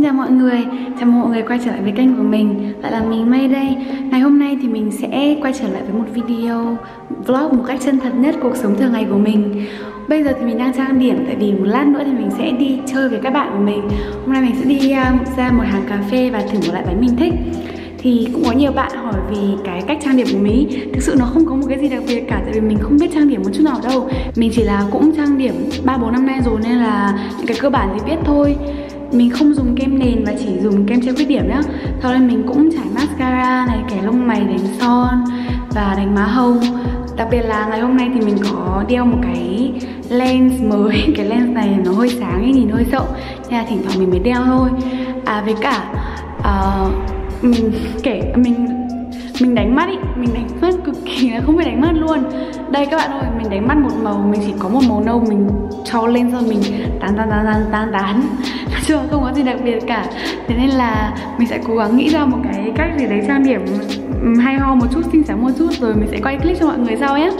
Xin chào mọi người, chào mừng mọi người quay trở lại với kênh của mình. Lại là mình May đây. Ngày hôm nay thì mình sẽ quay trở lại với một video vlog một cách chân thật nhất cuộc sống thường ngày của mình. Bây giờ thì mình đang trang điểm tại vì một lát nữa thì mình sẽ đi chơi với các bạn của mình. Hôm nay mình sẽ đi à, ra một hàng cà phê và thử một loại bánh mình thích. Thì cũng có nhiều bạn hỏi vì cái cách trang điểm của mình thực sự nó không có một cái gì đặc biệt cả tại vì mình không biết trang điểm một chút nào đâu. Mình chỉ là cũng trang điểm ba bốn năm nay rồi nên là những cái cơ bản thì biết thôi mình không dùng kem nền và chỉ dùng kem che khuyết điểm nhá. Sau đây mình cũng trải mascara này kẻ lông mày đánh son và đánh má hồng đặc biệt là ngày hôm nay thì mình có đeo một cái lens mới. Cái lens này nó hơi sáng ấy nhìn hơi sậu. nên là thỉnh thoảng mình mới đeo thôi. À với cả uh, mình kể mình mình đánh mắt ý, mình đánh mắt cực kỳ là không phải đánh mắt luôn. Đây các bạn ơi, mình đánh mắt một màu, mình chỉ có một màu nâu, mình cho lên rồi mình tán tán tán tán tán tán. Chưa, không có gì đặc biệt cả. Thế nên là mình sẽ cố gắng nghĩ ra một cái cách gì đấy trang điểm. Ừ, hay ho một chút xinh xắn một chút, rồi mình sẽ quay clip cho mọi người sau nhé.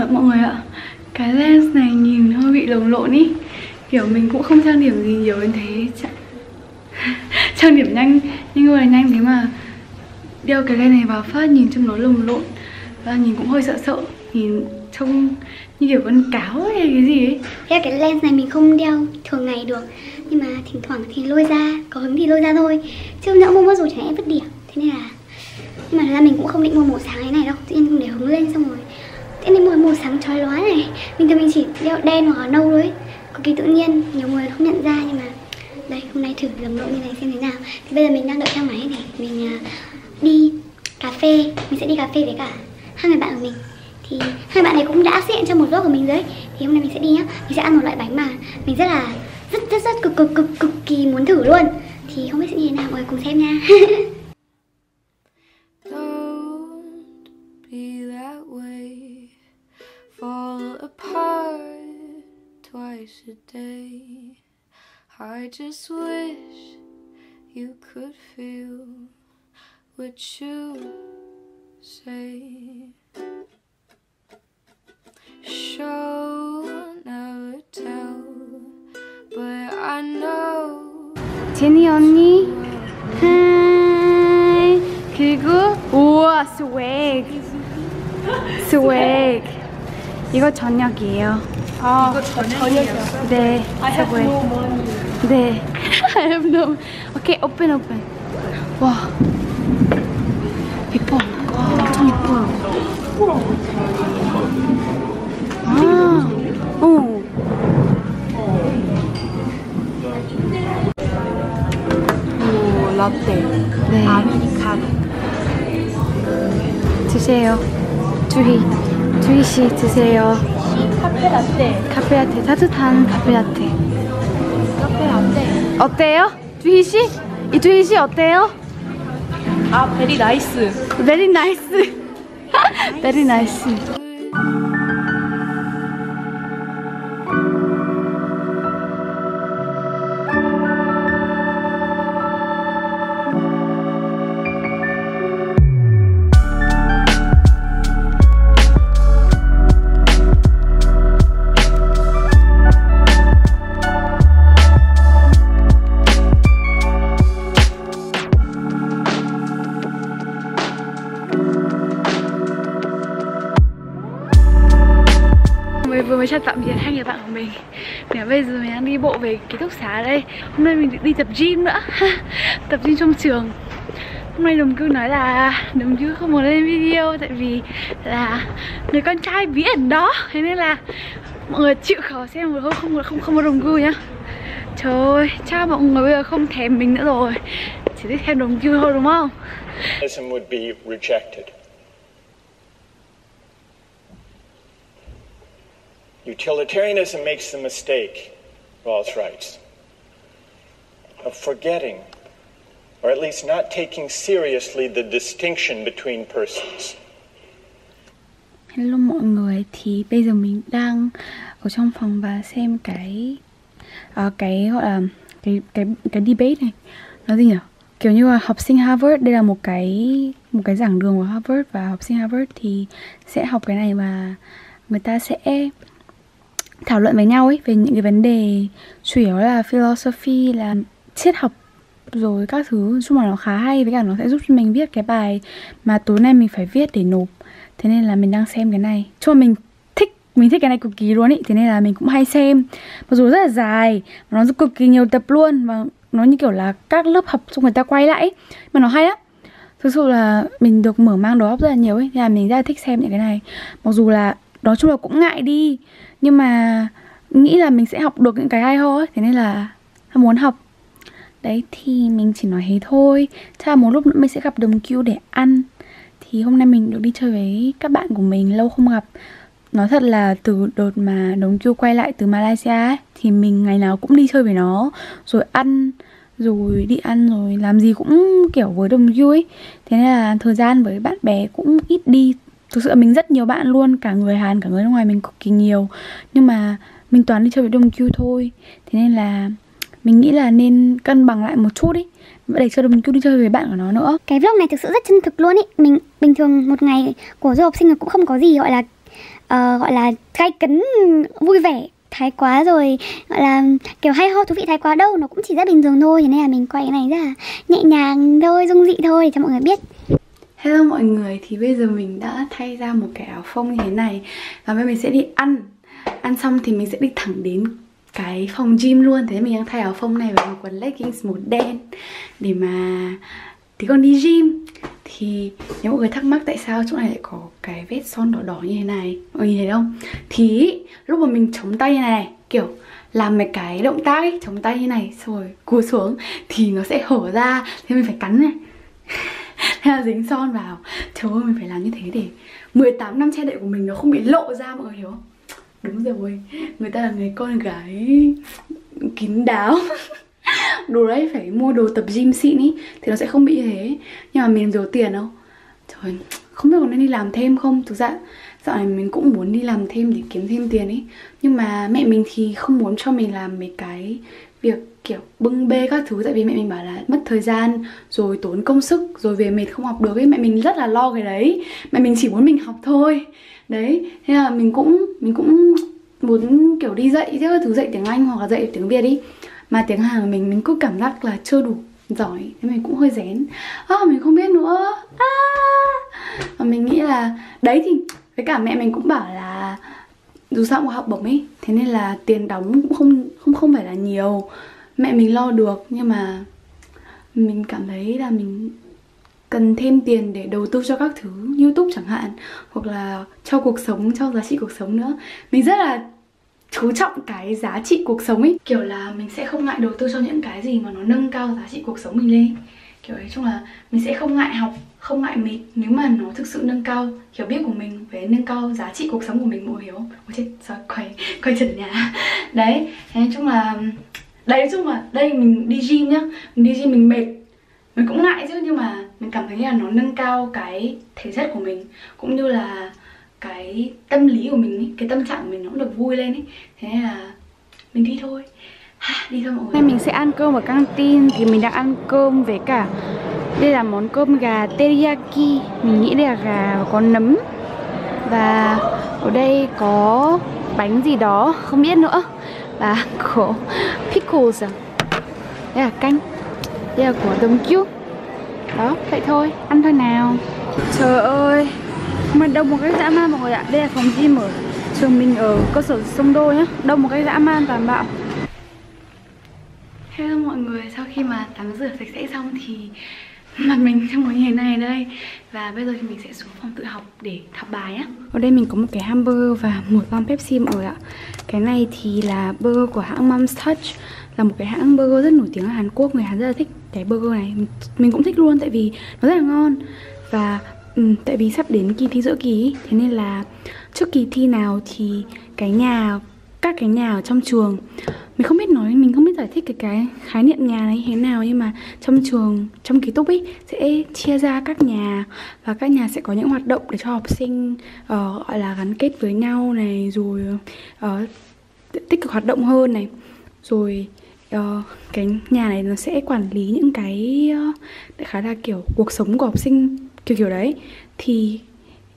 Vâng mọi, mọi người ạ. Cái lens này nhìn hơi bị lồng lộn ý. Kiểu mình cũng không trang điểm gì nhiều đến thế trang điểm nhanh nhưng người nhanh. Thế mà đeo cái lens này vào phát nhìn trông nó lồng lộn. Và nhìn cũng hơi sợ sợ. Nhìn trông như kiểu con cáo hay cái gì ấy. Đeo cái lens này mình không đeo thường ngày được. Nhưng mà thỉnh thoảng thì lôi ra, có hứng thì lôi ra thôi. Chứ nhỡ mua mất rồi chẳng lẽ vứt điểm à? Thế nên là Nhưng mà thật ra mình cũng không định mua màu sáng thế này đâu. Tự nhiên để hứng lên xong rồi. Thế nên mua màu sáng chói lóa này Mình thường mình chỉ đeo đen hoặc nâu thôi. Cực kỳ tự nhiên, nhiều người không nhận ra nhưng mà Đây, hôm nay thử lầm độ như này xem thế nào. Thì bây giờ mình đang đợi thang máy này Mình uh, đi cà phê. Mình sẽ đi cà phê với cả hai người bạn của mình. Thì hai bạn này cũng đã xuất hiện trong một vlog của mình rồi thì hôm nay mình sẽ đi nhá. Mình sẽ ăn một loại bánh mà mình rất là rất rất rất cực cực cực cực kỳ muốn thử luôn. Thì không biết sẽ như thế nào mọi người cùng xem nha. apart twice a day. I just wish you could feel what you say. Show, never tell, but I know. 제니 언니 하이 그리고 우와 스웩 스웩 이거 저녁이에요 아, 이거 저녁이었어? 네 I have no money. 네 I have no 오케이 오픈 오픈 와 예뻐 와 엄청 예뻐요 아, 어. 오, 라떼. 네. 아메리카노. 드세요. 주희. 주희 씨 드세요. 카페 라떼. 카페라테 따뜻한 카페라테. 카페 라떼. 어때요? 주희 씨? 이 주희 씨 어때요? 아, 베리 나이스. Very nice. Very nice. Mới vừa mới chào tạm biệt hai người bạn của mình. Để bây giờ mình đang đi bộ về ký túc xá đây. Hôm nay mình định đi tập gym nữa. Tập gym trong trường. Hôm nay đồng cư nói là đồng cư không muốn lên video Tại vì là người con trai bí ẩn đó. Thế nên là mọi người chịu khó xem một hôm không không không có đồng cư nhá. Trời ơi, chắc mọi người bây giờ không thèm mình nữa rồi. Chỉ thích thèm đồng cư thôi đúng không? Utilitarianism makes the mistake, Rawls writes, of forgetting, or at least not taking seriously the distinction between persons. Hello mọi người, thì bây giờ mình đang ở trong phòng và xem cái uh, cái gọi là cái cái cái debate này nó gì nhỉ kiểu như là học sinh Harvard đây là một cái một cái giảng đường của Harvard và học sinh Harvard thì sẽ học cái này mà người ta sẽ thảo luận với nhau ấy về những cái vấn đề chủ yếu là philosophy, là triết học, rồi các thứ. Chung là nó khá hay với cả nó sẽ giúp cho mình viết cái bài mà tối nay mình phải viết để nộp. Thế nên là mình đang xem cái này. Cho mình thích mình thích cái này cực kỳ luôn ý. Thế nên là mình cũng hay xem. Mặc dù rất là dài và nó cực kỳ nhiều tập luôn. Và nó như kiểu là các lớp học xong người ta quay lại ấy. mà nó hay lắm. Thực sự là mình được mở mang đầu óc rất là nhiều ấy nên là mình rất là thích xem những cái này. Mặc dù là nói chung là cũng ngại đi. Nhưng mà nghĩ là mình sẽ học được những cái hay ho ấy thế nên là muốn học. Đấy thì mình chỉ nói thế thôi. Chắc là một lúc nữa mình sẽ gặp đồng kêu để ăn. Thì hôm nay mình được đi chơi với các bạn của mình lâu không gặp. Nói thật là từ đợt mà đồng kêu quay lại từ Malaysia ấy, thì mình ngày nào cũng đi chơi với nó. Rồi ăn rồi đi ăn rồi làm gì cũng kiểu với đồng kêu ấy. Thế nên là thời gian với bạn bè cũng ít đi thực sự mình rất nhiều bạn luôn cả người Hàn cả người nước ngoài mình cực kỳ nhiều. Nhưng mà mình toàn đi chơi với đồng kêu thôi. Thế nên là mình nghĩ là nên cân bằng lại một chút ý. Để cho đồng cứ đi chơi với bạn của nó nữa. Cái vlog này thực sự rất chân thực luôn ý. Mình bình thường một ngày của du học sinh cũng không có gì gọi là uh, gọi là gay cấn vui vẻ thái quá rồi gọi là kiểu hay ho thú vị thái quá đâu nó cũng chỉ rất bình thường thôi. Thế nên là mình quay cái này rất là nhẹ nhàng thôi dung dị thôi để cho mọi người biết. Hello mọi người, thì bây giờ mình đã thay ra một cái áo phông như thế này. Và bây mình sẽ đi ăn. Ăn xong thì mình sẽ đi thẳng đến cái phòng gym luôn. Thế mình đang thay áo phông này và một quần leggings màu đen để mà thì con đi gym. Thì nếu mọi người thắc mắc tại sao chỗ này lại có cái vết son đỏ đỏ như thế này mọi người nhìn thấy không? Thì lúc mà mình chống tay như này kiểu làm mấy cái động tác ấy chống tay như này rồi cua xuống thì nó sẽ hở ra. Thế mình phải cắn này. thế là dính son vào. Trời ơi, mình phải làm như thế để 18 năm che đậy của mình nó không bị lộ ra, mọi người hiểu không? Đúng rồi. Người ta là người con gái kín đáo. Đồ đấy phải mua đồ tập gym xịn ý, thì nó sẽ không bị như thế. Nhưng mà mình nhiều tiền đâu trời không biết có nên đi làm thêm không? Thực ra, dạo này mình cũng muốn đi làm thêm để kiếm thêm tiền ý. Nhưng mà mẹ mình thì không muốn cho mình làm mấy cái việc kiểu bưng bê các thứ tại vì mẹ mình bảo là mất thời gian rồi tốn công sức rồi về mệt không học được ấy mẹ mình rất là lo cái đấy. Mẹ mình chỉ muốn mình học thôi. Đấy thế là mình cũng mình cũng muốn kiểu đi dạy các thứ dạy tiếng anh hoặc là dạy tiếng việt đi. Mà tiếng hàn của mình mình cứ cảm giác là chưa đủ giỏi thế mình cũng hơi rén. À, mình không biết nữa. À. và mình nghĩ là đấy thì với cả mẹ mình cũng bảo là dù sao cũng học bổng ấy thế nên là tiền đóng cũng không không không phải là nhiều. Mẹ mình lo được, nhưng mà mình cảm thấy là mình cần thêm tiền để đầu tư cho các thứ, youtube chẳng hạn, hoặc là cho cuộc sống, cho giá trị cuộc sống nữa. Mình rất là chú trọng cái giá trị cuộc sống ấy kiểu là mình sẽ không ngại đầu tư cho những cái gì mà nó nâng cao giá trị cuộc sống mình lên kiểu ấy chung là mình sẽ không ngại học không ngại mệt nếu mà nó thực sự nâng cao hiểu biết của mình về nâng cao giá trị cuộc sống của mình mọi hiểu ôi chết sao quay quay trần nhà. Đấy thế nói chung là đấy chung là đây mình đi gym nhá. Mình đi gym mình mệt mình cũng ngại chứ nhưng mà mình cảm thấy là nó nâng cao cái thể chất của mình cũng như là cái tâm lý của mình ý, cái tâm trạng của mình nó cũng được vui lên ấy. Thế là mình đi thôi đi thôi mọi người. Nay mình sẽ ăn cơm ở căng tin thì mình đã ăn cơm với cả đây là món cơm gà teriyaki. Mình nghĩ đây là gà có nấm. Và ở đây có bánh gì đó không biết nữa. Và có pickles à. Đây là canh. Đây là của đồng cute đó vậy thôi. Ăn thôi nào. Trời ơi. Mà đông một cái dã man mọi người ạ. Đây là phòng gym ở trường mình ở cơ sở sông đô nhá. Đông một cái dã man toàn bạo Hello mọi người, sau khi mà tắm rửa sạch sẽ xong thì mặt mình trong một như thế này đây. Và bây giờ thì mình sẽ xuống phòng tự học để học bài á. Ở đây mình có một cái hamburger và một lon pepsi mọi người ạ. Cái này thì là burger của hãng Mom's Touch là một cái hãng burger rất nổi tiếng ở Hàn Quốc người Hàn rất là thích cái burger này. Mình cũng thích luôn tại vì nó rất là ngon. Và um, tại vì sắp đến kỳ thi giữa kỳ thế nên là trước kỳ thi nào thì cái nhà các cái nhà ở trong trường mình không biết nói mình không biết giải thích cái cái khái niệm nhà này thế nào nhưng mà trong trường trong ký túc ấy sẽ chia ra các nhà và các nhà sẽ có những hoạt động để cho học sinh uh, gọi là gắn kết với nhau này rồi uh, tích cực hoạt động hơn này. Rồi uh, cái nhà này nó sẽ quản lý những cái uh, khá là kiểu cuộc sống của học sinh kiểu kiểu đấy. Thì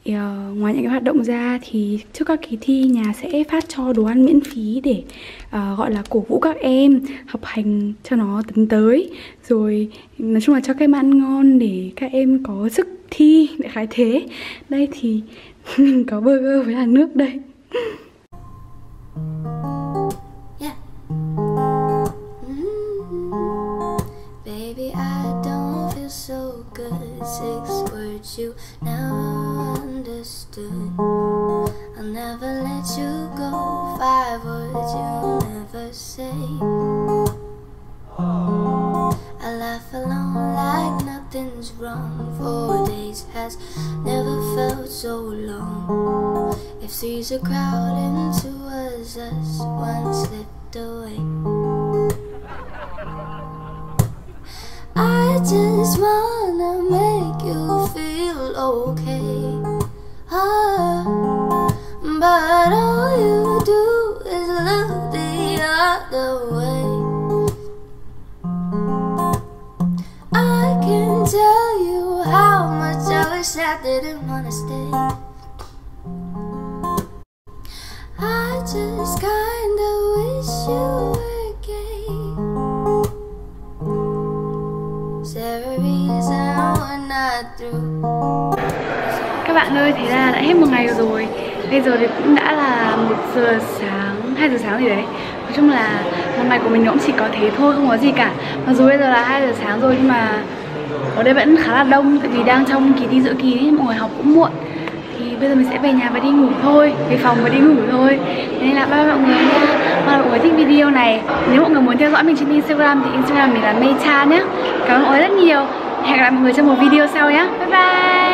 uh, ngoài những cái hoạt động ra thì trước các kỳ thi nhà sẽ phát cho đồ ăn miễn phí để uh, gọi là cổ vũ các em học hành cho nó tấn tới rồi nói chung là cho các em ăn ngon để các em có sức thi để khái thế đây thì mình có burger với là nước đây Yeah. Mm-hmm. Baby, I don't feel so good. Six words you now I'll never let you go. Five words you'll never say. I laugh alone like nothing's wrong. Four days has never felt so long. If seas are crowding towards us, one slipped away. I just wanna but all you do is look the other way. I can tell you how much I wish I didn't wanna stay. I just kinda wish you were gay. Is there a reason we're not through? Các bạn ơi, thế là đã hết một ngày rồi Bây giờ thì cũng đã là một giờ sáng, 2 giờ sáng gì đấy. Nói chung là một ngày của mình nó cũng chỉ có thế thôi, không có gì cả. Mặc dù bây giờ là 2 giờ sáng rồi nhưng mà ở đây vẫn khá là đông Tại vì đang trong kỳ thi giữa kỳ ấy, mọi người học cũng muộn. Thì bây giờ mình sẽ về nhà và đi ngủ thôi Về phòng và đi ngủ thôi. Nên là bye bye mọi người nha Mong mọi người thích video này. Nếu mọi người muốn theo dõi mình trên Instagram thì Instagram mình là Mecha nhé Cảm ơn mọi người rất nhiều. Hẹn gặp lại mọi người trong một video sau nhé Bye bye.